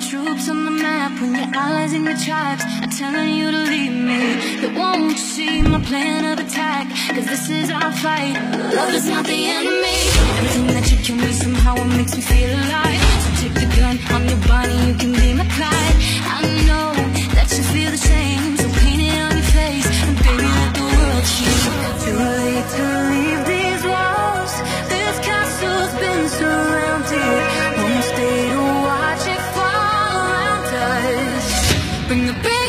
troops on the map when your allies and your tribes are telling you to leave me. they won't see my plan of attack, cause this is our fight. Love is not the enemy. Everything that you kill me somehow it makes me feel alive. bring the big